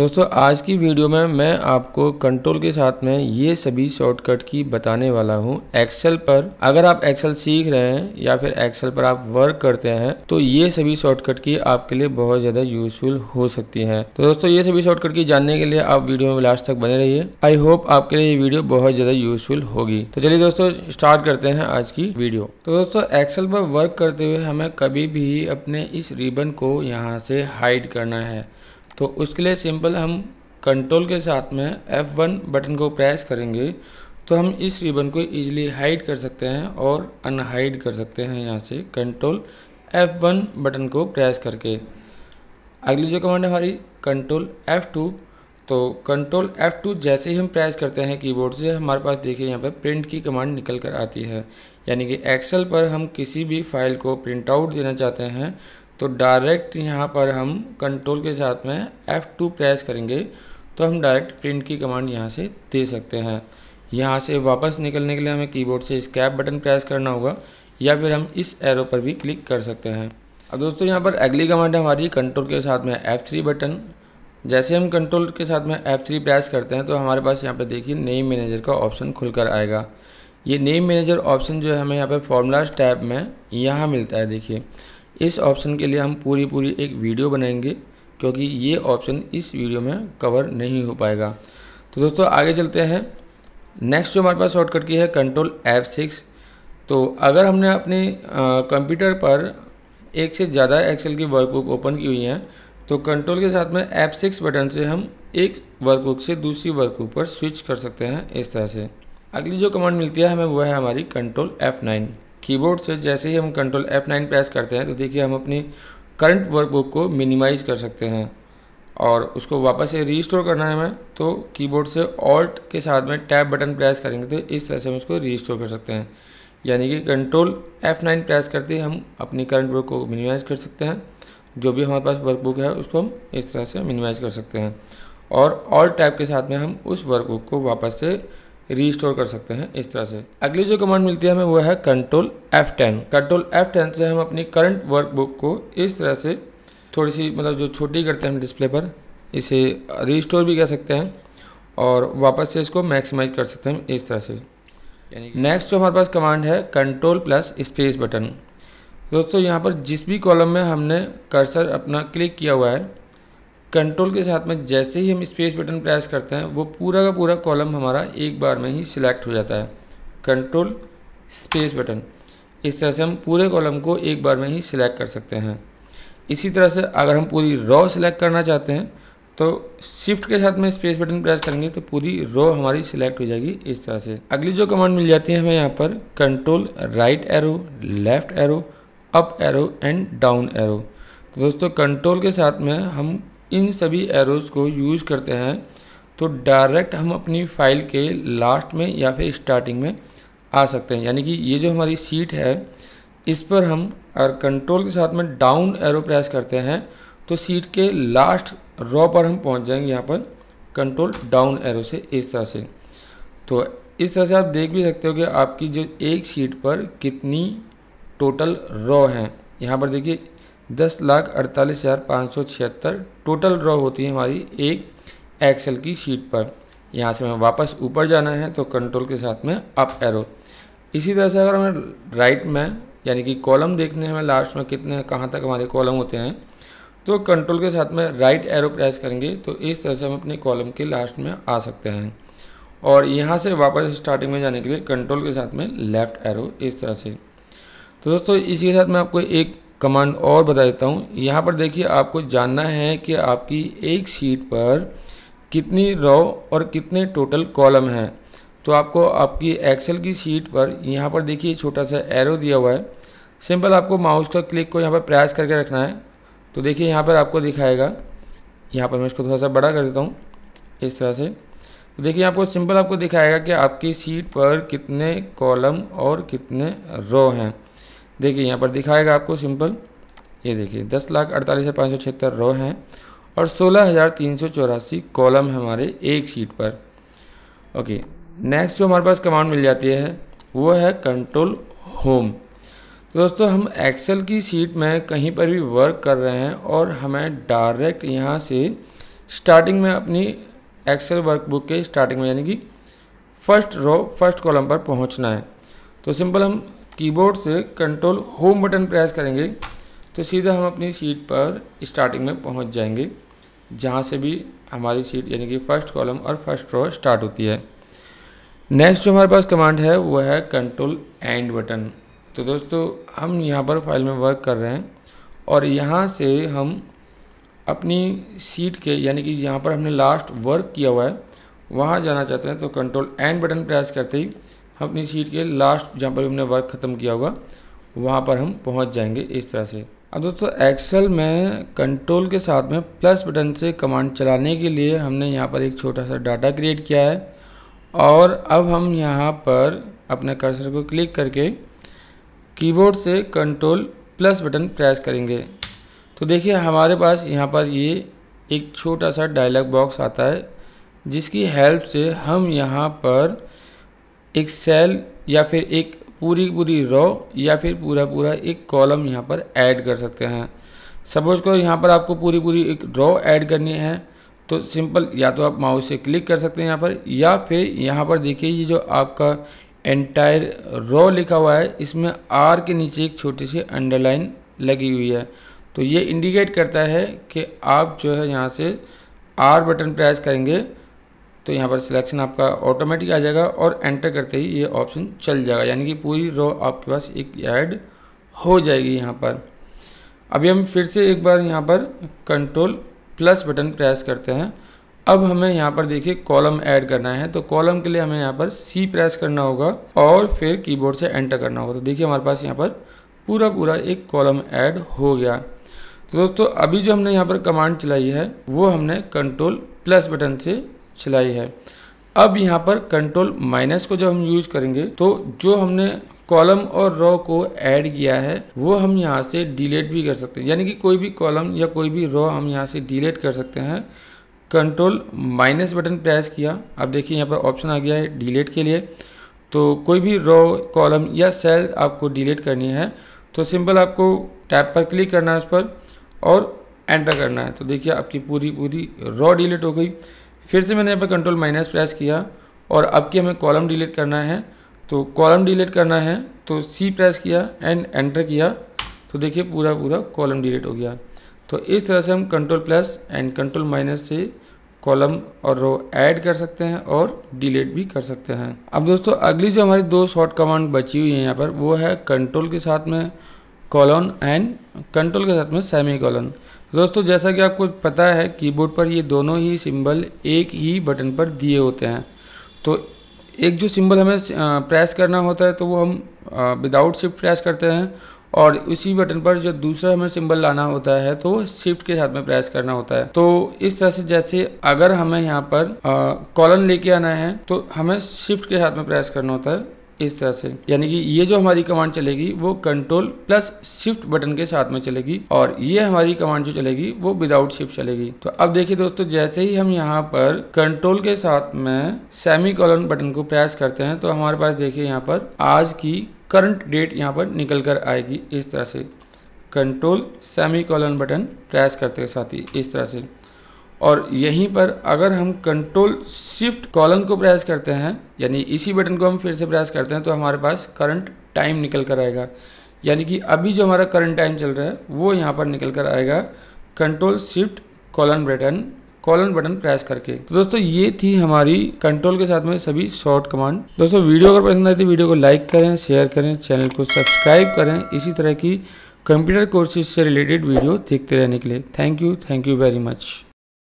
दोस्तों, आज की वीडियो में मैं आपको कंट्रोल के साथ में ये सभी शॉर्टकट की बताने वाला हूँ। एक्सेल पर अगर आप एक्सेल सीख रहे हैं या फिर एक्सेल पर आप वर्क करते हैं तो ये सभी शॉर्टकट की आपके लिए बहुत ज़्यादा यूजफुल हो सकती हैं। तो दोस्तों, ये सभी शॉर्टकट की जानने के लिए आप वीडियो में लास्ट तक बने रहिए। आई होप आपके लिए ये वीडियो बहुत ज़्यादा यूजफुल होगी। तो चलिए दोस्तों स्टार्ट करते हैं आज की वीडियो। तो दोस्तों एक्सेल पर वर्क करते हुए हमें कभी भी अपने इस रिबन को यहाँ से हाइड करना है। तो उसके लिए सिंपल हम कंट्रोल के साथ में F1 बटन को प्रेस करेंगे तो हम इस रिबन को इजीली हाइड कर सकते हैं और अनहाइड कर सकते हैं यहाँ से कंट्रोल F1 बटन को प्रेस करके। अगली जो कमांड है हमारी कंट्रोल F2 तो कंट्रोल F2 जैसे ही हम प्रेस करते हैं कीबोर्ड से, हमारे पास देखिए यहाँ पर प्रिंट की कमांड निकल कर आती है। यानी कि एक्सेल पर हम किसी भी फ़ाइल को प्रिंट आउट देना चाहते हैं तो डायरेक्ट यहाँ पर हम कंट्रोल के साथ में F2 प्रेस करेंगे तो हम डायरेक्ट प्रिंट की कमांड यहाँ से दे सकते हैं। यहाँ से वापस निकलने के लिए हमें कीबोर्ड से स्कैप बटन प्रेस करना होगा, या फिर हम इस एरो पर भी क्लिक कर सकते हैं। अब दोस्तों, यहाँ पर अगली कमांड है हमारी कंट्रोल के साथ में F3 बटन जैसे हम कंट्रोल के साथ में F3 प्रेस करते हैं तो हमारे पास यहाँ पर देखिए नेम मैनेजर का ऑप्शन खुलकर आएगा। ये नेम मैनेजर ऑप्शन जो है हमें यहाँ पर फॉर्मूलाज टैब में यहाँ मिलता है, देखिए। इस ऑप्शन के लिए हम पूरी पूरी एक वीडियो बनाएँगे, क्योंकि ये ऑप्शन इस वीडियो में कवर नहीं हो पाएगा। तो दोस्तों, आगे चलते हैं। नेक्स्ट जो हमारे पास शॉर्टकट की है कंट्रोल एफ़ सिक्स तो अगर हमने अपने कंप्यूटर पर एक से ज़्यादा एक्सेल की वर्कबुक ओपन की हुई है तो कंट्रोल के साथ में एफ़ सिक्स बटन से हम एक वर्कबुक से दूसरी वर्कबुक पर स्विच कर सकते हैं इस तरह से। अगली जो कमांड मिलती है हमें वह है हमारी कंट्रोल एफ़ नाइन कीबोर्ड से जैसे ही हम कंट्रोल F9 प्रेस करते हैं तो देखिए हम अपनी करंट वर्कबुक को मिनिमाइज़ कर सकते हैं। और उसको वापस से रीस्टोर करना है हमें तो कीबोर्ड से ऑल्ट के साथ में टैब बटन प्रेस करेंगे तो इस तरह से हम उसको रीस्टोर कर सकते हैं। यानी कि कंट्रोल F9 प्रेस करते ही हम अपनी करंट वर्क को मिनिमाइज़ कर सकते हैं। जो भी हमारे पास वर्कबुक है, उसको हम इस तरह से मिनिमाइज़ कर सकते हैं। और ऑल टैब के साथ में हम उस वर्कबुक को वापस से रीस्टोर कर सकते हैं इस तरह से। अगली जो कमांड मिलती है हमें वो है कंट्रोल F10 कंट्रोल F10 से हम अपनी करंट वर्कबुक को इस तरह से थोड़ी सी मतलब जो छोटी करते हैं हम डिस्प्ले पर इसे रीस्टोर भी कर सकते हैं और वापस से इसको मैक्सिमाइज कर सकते हैं इस तरह से। यानी नेक्स्ट जो हमारे पास कमांड है कंट्रोल प्लस स्पेस बटन दोस्तों यहाँ पर जिस भी कॉलम में हमने कर्सर अपना क्लिक किया हुआ है कंट्रोल के साथ में जैसे ही हम स्पेस बटन प्रेस करते हैं, वो पूरा का पूरा कॉलम हमारा एक बार में ही सिलेक्ट हो जाता है। कंट्रोल स्पेस बटन इस तरह से हम पूरे कॉलम को एक बार में ही सिलेक्ट कर सकते हैं। इसी तरह से अगर हम पूरी रॉ सिलेक्ट करना चाहते हैं तो शिफ्ट के साथ में स्पेस बटन प्रेस करेंगे तो पूरी रो हमारी सिलेक्ट हो जाएगी इस तरह से। अगली जो कमांड मिल जाती है हमें यहाँ पर control right arrow left arrow up arrow and down arrow तो दोस्तों कंट्रोल के साथ में हम इन सभी एरोज़ को यूज़ करते हैं तो डायरेक्ट हम अपनी फ़ाइल के लास्ट में या फिर स्टार्टिंग में आ सकते हैं। यानी कि ये जो हमारी सीट है, इस पर हम अगर कंट्रोल के साथ में डाउन एरो प्रेस करते हैं तो सीट के लास्ट रॉ पर हम पहुँच जाएँगे यहाँ पर कंट्रोल डाउन एरो से इस तरह से। तो इस तरह से आप देख भी सकते हो कि आपकी जो एक सीट पर कितनी टोटल रॉ हैं। यहाँ पर देखिए दस लाख अड़तालीस हज़ार पाँच सौ छिहत्तर टोटल ड्रॉ होती है हमारी एक एक्सेल की शीट पर। यहाँ से हमें वापस ऊपर जाना है तो कंट्रोल के साथ में अप एरो इसी तरह से अगर हमें राइट में, यानी कि कॉलम देखने हमें लास्ट में कितने, कहाँ तक हमारे कॉलम होते हैं तो कंट्रोल के साथ में राइट एरो प्रेस करेंगे तो इस तरह से हम अपने कॉलम के लास्ट में आ सकते हैं। और यहाँ से वापस स्टार्टिंग में जाने के लिए कंट्रोल के साथ में लेफ़्ट एरो इस तरह से। तो दोस्तों, इसी के साथ मैं आपको एक कमांड और बता देता हूँ। यहाँ पर देखिए, आपको जानना है कि आपकी एक सीट पर कितनी रो और कितने टोटल कॉलम हैं। तो आपको आपकी एक्सेल की सीट पर यहाँ पर देखिए, छोटा सा एरो दिया हुआ है। सिंपल आपको माउस का क्लिक को यहाँ पर प्रेस करके रखना है। तो देखिए, यहाँ पर आपको दिखाएगा। यहाँ पर मैं इसको थोड़ा सा बड़ा कर देता हूँ, इस तरह से। तो देखिए, आपको सिंपल आपको दिखाएगा कि आपकी सीट पर कितने कॉलम और कितने रो हैं। देखिए, यहाँ पर दिखाएगा आपको सिंपल। ये देखिए, दस लाख अड़तालीस हज़ार पाँच सौ छिहत्तर रो हैं और सोलह हज़ार तीन सौ चौरासी कॉलम है हमारे एक सीट पर। ओके नेक्स्ट जो हमारे पास कमांड मिल जाती है, वो है कंट्रोल होम तो दोस्तों, हम एक्सेल की सीट में कहीं पर भी वर्क कर रहे हैं और हमें डायरेक्ट यहाँ से स्टार्टिंग में अपनी एक्सेल वर्कबुक के स्टार्टिंग में यानी कि फ़र्स्ट रो फ़र्स्ट कॉलम पर पहुँचना है। तो सिंपल हम कीबोर्ड से कंट्रोल होम बटन प्रेस करेंगे तो सीधा हम अपनी सीट पर स्टार्टिंग में पहुँच जाएँगे, जहाँ से भी हमारी सीट यानी कि फ़र्स्ट कॉलम और फ़र्स्ट रो स्टार्ट होती है। नेक्स्ट जो हमारे पास कमांड है, वो है कंट्रोल एंड बटन तो दोस्तों, हम यहाँ पर फ़ाइल में वर्क कर रहे हैं, और यहाँ से हम अपनी सीट के, यानी कि यहाँ पर हमने लास्ट वर्क किया हुआ है, वहाँ जाना चाहते हैं तो कंट्रोल एंड बटन प्रेस करते ही अपनी सीट के लास्ट जहाँ पर हमने वर्क ख़त्म किया होगा, वहाँ पर हम पहुँच जाएँगे इस तरह से। अब दोस्तों एक्सेल में कंट्रोल के साथ में प्लस बटन से कमांड चलाने के लिए हमने यहाँ पर एक छोटा सा डाटा क्रिएट किया है। और अब हम यहाँ पर अपने कर्सर को क्लिक करके कीबोर्ड से कंट्रोल प्लस बटन प्रेस करेंगे। तो देखिए, हमारे पास यहाँ पर ये एक छोटा सा डायलॉग बॉक्स आता है, जिसकी हेल्प से हम यहाँ पर एक सेल या फिर एक पूरी पूरी रो या फिर पूरा पूरा एक कॉलम यहाँ पर ऐड कर सकते हैं। सपोज़ करो यहाँ पर आपको पूरी पूरी एक रो ऐड करनी है तो सिंपल या तो आप माउस से क्लिक कर सकते हैं यहाँ पर, या फिर यहाँ पर देखिए ये जो आपका एंटायर रो लिखा हुआ है, इसमें आर के नीचे एक छोटी सी अंडरलाइन लगी हुई है। तो ये इंडिकेट करता है कि आप जो है यहाँ से आर बटन प्रेस करेंगे तो यहाँ पर सिलेक्शन आपका ऑटोमेटिक आ जाएगा और एंटर करते ही ये ऑप्शन चल जाएगा। यानी कि पूरी रो आपके पास एक ऐड हो जाएगी यहाँ पर। अभी हम फिर से एक बार यहाँ पर कंट्रोल प्लस बटन प्रेस करते हैं। अब हमें यहाँ पर देखिए कॉलम ऐड करना है तो कॉलम के लिए हमें यहाँ पर सी प्रेस करना होगा और फिर कीबोर्ड से एंटर करना होगा। तो देखिए हमारे पास यहाँ पर पूरा पूरा एक कॉलम ऐड हो गया। तो दोस्तों, अभी जो हमने यहाँ पर कमांड चलाई है, वो हमने कंट्रोल प्लस बटन से चलाई है। अब यहाँ पर कंट्रोल माइनस को जब हम यूज़ करेंगे तो जो हमने कॉलम और रो को ऐड किया है, वो हम यहाँ से डिलीट भी कर सकते हैं। यानी कि कोई भी कॉलम या कोई भी रो हम यहाँ से डिलीट कर सकते हैं। कंट्रोल माइनस बटन प्रेस किया। अब देखिए यहाँ पर ऑप्शन आ गया है डिलीट के लिए। तो कोई भी रो कॉलम या सेल आपको डिलीट करनी है तो सिंपल आपको टैप पर क्लिक करना है उस पर और एंटर करना है। तो देखिए आपकी पूरी पूरी रॉ डिलीट हो गई। फिर से मैंने यहाँ पर कंट्रोल माइनस प्रेस किया और अब कि हमें कॉलम डिलीट करना है तो कॉलम डिलीट करना है तो सी प्रेस किया एंड एंटर किया तो देखिए पूरा पूरा कॉलम डिलीट हो गया। तो इस तरह से हम control plus and control minus से कॉलम और रो ऐड कर सकते हैं और डिलीट भी कर सकते हैं। अब दोस्तों, अगली जो हमारी दो शॉर्ट कमांड बची हुई है यहाँ पर, वो है कंट्रोल के साथ में कॉलन एंड कंट्रोल के साथ में सेमी कॉलन दोस्तों, जैसा कि आपको पता है कीबोर्ड पर ये दोनों ही सिंबल एक ही बटन पर दिए होते हैं। तो एक जो सिंबल हमें प्रेस करना होता है तो वो हम विदाउट शिफ्ट प्रेस करते हैं और उसी बटन पर जो दूसरा हमें सिंबल लाना होता है तो शिफ्ट के साथ में प्रेस करना होता है। तो इस तरह से जैसे अगर हमें यहाँ पर कॉलन लेके आना है तो हमें शिफ्ट के साथ में प्रेस करना होता है। इस तरह से। यानी कि ये जो हमारी कमांड चलेगी, वो कंट्रोल प्लस शिफ्ट बटन के साथ में चलेगी और ये हमारी कमांड जो चलेगी, वो विदाउट शिफ्ट चलेगी। तो अब देखिए दोस्तों, जैसे ही हम यहाँ पर कंट्रोल के साथ में सेमी कॉलन बटन को प्रेस करते हैं तो हमारे पास देखिए यहाँ पर आज की करंट डेट यहाँ पर निकल कर आएगी इस तरह से। Control semicolon button press करते साथ ही इस तरह से। और यहीं पर अगर हम कंट्रोल शिफ्ट कॉलन को प्रेस करते हैं, यानी इसी बटन को हम फिर से प्रेस करते हैं तो हमारे पास करंट टाइम निकल कर आएगा। यानी कि अभी जो हमारा करंट टाइम चल रहा है, वो यहाँ पर निकल कर आएगा। Control shift colon button colon button press करके। तो दोस्तों, ये थी हमारी कंट्रोल के साथ में सभी शॉर्ट कमांड दोस्तों, वीडियो अगर पसंद आई तो वीडियो को लाइक करें शेयर करें चैनल को सब्सक्राइब करें। इसी तरह की कंप्यूटर कोर्सेज से रिलेटेड वीडियो देखते रहने के लिए। Thank you thank you very much